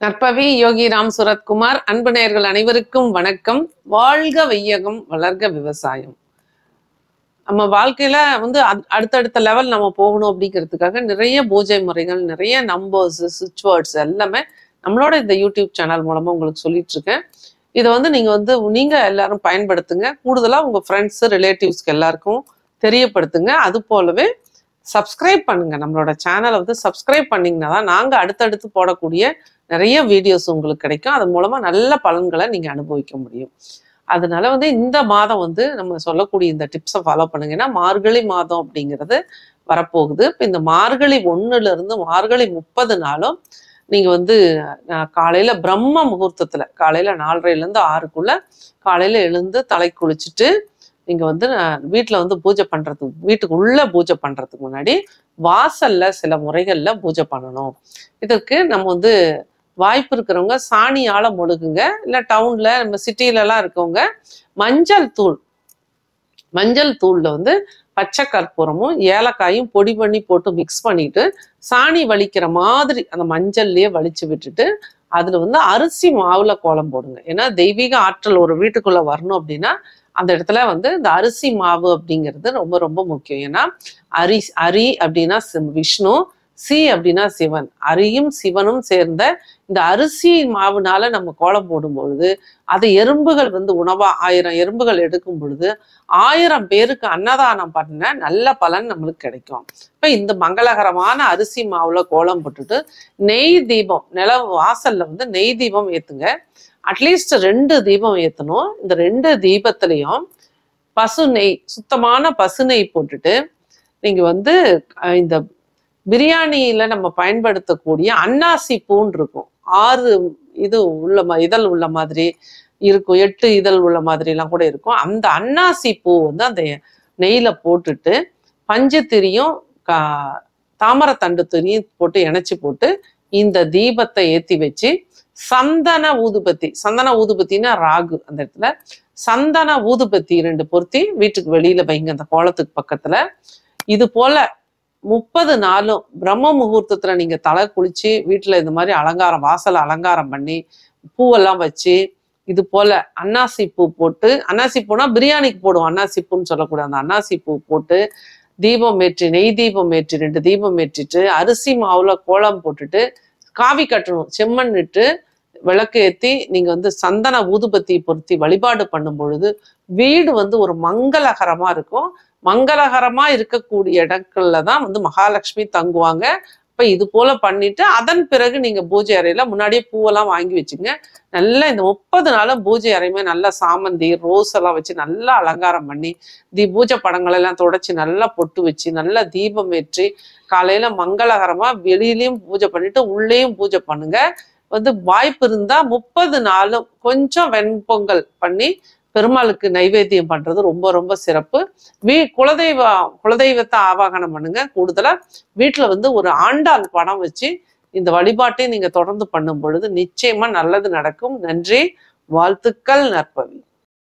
நற்பவி யோகி ராம் சுரத்குமார். அன்பு நேயர்கள் அனைவருக்கும் வணக்கம். வாழ்க வையகம் வளர்க விவசாயம். நம்ம வாழ்க்கையில வந்து அடுத்தடுத்த லெவல் நம்ம போகணும் அப்படிங்கிறதுக்காக நிறைய பூஜை முறைகள் நிறைய நம்பர்ஸ் சுவிட்ச் வேர்ட்ஸ் எல்லாமே நம்மளோட இந்த யூடியூப் சேனல் மூலமா உங்களுக்கு சொல்லிட்டு இருக்கேன். இதை வந்து நீங்க வந்து நீங்க எல்லாரும் பயன்படுத்துங்க. கூடுதலா உங்க ஃப்ரெண்ட்ஸ் ரிலேட்டிவ்ஸ்க்கு எல்லாருக்கும் தெரியப்படுத்துங்க. அது போலவே சப்ஸ்கிரைப் பண்ணுங்க. நம்மளோட சேனலை வந்து சப்ஸ்கிரைப் பண்ணிங்கன்னா தான் நாங்கள் அடுத்தடுத்து போடக்கூடிய நிறைய வீடியோஸ் உங்களுக்கு கிடைக்கும். அது மூலமாக நல்ல பலன்களை நீங்கள் அனுபவிக்க முடியும். அதனால வந்து இந்த மாதம் வந்து நம்ம சொல்லக்கூடிய இந்த டிப்ஸை ஃபாலோ பண்ணுங்க. ஏன்னா மார்கழி மாதம் அப்படிங்கிறது வரப்போகுது. இப்போ இந்த மார்கழி ஒன்றுல இருந்து மார்கழி முப்பது நாளும் நீங்கள் வந்து காலையில் பிரம்ம முகூர்த்தத்தில் காலையில் நாலரைலேருந்து ஆறுக்குள்ளே காலையில் எழுந்து தலை குளிச்சுட்டு நீங்க வந்து வீட்டில் வந்து பூஜை பண்ணுறதுக்கு வீட்டுக்கு உள்ளே பூஜை பண்றதுக்கு முன்னாடி வாசல்ல சில முறைகள்ல பூஜை பண்ணணும். இதற்கு நம்ம வந்து வாய்ப்பு இருக்கிறவங்க சாணியால மொழுகுங்க இல்ல டவுன்ல நம்ம சிட்டில எல்லாம் இருக்கவங்க மஞ்சள் தூள் மஞ்சள் தூள்ல வந்து பச்சை கற்பூரமும் ஏலக்காயும் பொடி பண்ணி போட்டு மிக்ஸ் பண்ணிட்டு சாணி வலிக்கிற மாதிரி அந்த மஞ்சள்லயே வலிச்சு விட்டுட்டு அதுல வந்து அரிசி மாவுல கோலம் போடுங்க. ஏன்னா தெய்வீக ஆற்றல் ஒரு வீட்டுக்குள்ள வரணும் அப்படின்னா அந்த இடத்துல வந்து இந்த அரிசி மாவு அப்படிங்கிறது ரொம்ப ரொம்ப முக்கியம். ஏன்னா அரி அரி அப்படின்னா விஷ்ணு சி அப்படின்னா சிவன். அரியும் சிவனும் சேர்ந்த இந்த அரிசி மாவுனால நம்ம கோலம் போடும் பொழுது அதை எறும்புகள் வந்து உணவா ஆயிரம் எறும்புகள் எடுக்கும் பொழுது ஆயிரம் பேருக்கு அன்னதானம் பண்ண நல்ல பலன் நம்மளுக்கு கிடைக்கும். இப்ப இந்த மங்களகரமான அரிசி மாவுல கோலம் போட்டுட்டு நெய் தீபம் நில வாசல்ல வந்து நெய் தீபம் ஏத்துங்க. அட்லீஸ்ட் ரெண்டு தீபம் ஏத்தணும். இந்த ரெண்டு தீபத்திலையும் பசு நெய் சுத்தமான பசு நெய் போட்டுட்டு நீங்க வந்து இந்த பிரியாணியில நம்ம பயன்படுத்தக்கூடிய அன்னாசி பூன் இருக்கும் ஆறு இது உள்ள ம- இதழ் உள்ள மாதிரி இருக்கும். எட்டு இதழ் உள்ள மாதிரி எல்லாம் கூட இருக்கும். அந்த அன்னாசி பூ வந்து அந்த நெய்யில போட்டுட்டு பஞ்சத்திரியும் கா தாமரத்தண்டு துணியும் போட்டு இணைச்சி போட்டு இந்த தீபத்தை ஏத்தி வச்சு சந்தன ஊதுபத்தி சந்தன ஊதுபத்தின்னா ராகு அந்த இடத்துல. சந்தன ஊதுபத்தி ரெண்டு பொருத்தி வீட்டுக்கு வெளியில வைங்க. அந்த கோலத்துக்கு பக்கத்துல. இது போல முப்பது நாளும் பிரம்ம முகூர்த்தத்துல நீங்க தலை குளிச்சு வீட்டுல இந்த மாதிரி அலங்காரம் வாசலை அலங்காரம் பண்ணி பூவெல்லாம் வச்சு இது போல அன்னாசி பூ போட்டு அன்னாசி பூனா பிரியாணிக்கு போடுவோம். அன்னாசி பூன்னு சொல்லக்கூடாது அந்த அன்னாசி பூ போட்டு தீபம் ஏற்றி நெய் தீபம் ஏற்றி ரெண்டு தீபம் ஏற்றிட்டு அரிசி மாவுல கோலம் போட்டுட்டு காவி கட்டணும். செம்மண் இட்டு விளக்கு ஏத்தி நீங்க வந்து சந்தன ஊதுபத்தி பொருத்தி வழிபாடு பண்ணும் பொழுது வீடு வந்து ஒரு மங்களகரமா இருக்கும். மங்களகரமா இருக்கக்கூடிய இடங்கள்ல தான் வந்து மகாலட்சுமி தங்குவாங்க. இப்போ இது போல பண்ணிட்டு அதன் பிறகு நீங்க பூஜை அறையில முன்னாடியே பூவெல்லாம் வாங்கி வச்சுங்க. நல்லா இந்த முப்பது நாளும் பூஜை அறையுமே நல்லா சாமந்தி ரோஸ் எல்லாம் வச்சு நல்லா அலங்காரம் பண்ணி தி பூஜை படங்கள் எல்லாம் தொடச்சி நல்லா பொட்டு வச்சு நல்லா தீபம் ஏற்றி காலையில மங்களகரமா வெளியிலயும் பூஜை பண்ணிட்டு உள்ளேயும் பூஜை பண்ணுங்க. வந்து வாய்ப்பு இருந்தா முப்பது நாளும் கொஞ்சம் வெண்பொங்கல் பண்ணி பெருமாளுக்கு நைவேத்தியம் பண்றது ரொம்ப ரொம்ப சிறப்பு. வீ குலதெய்வ குலதெய்வத்தை ஆவாகனம் பண்ணுங்க. கூடுதலா வீட்டுல வந்து ஒரு ஆண்டாள் படம் வச்சு இந்த வழிபாட்டை நீங்க தொடர்ந்து பண்ணும் பொழுது நிச்சயமா நல்லது நடக்கும். நன்றி. வாழ்த்துக்கள் நற்பவி.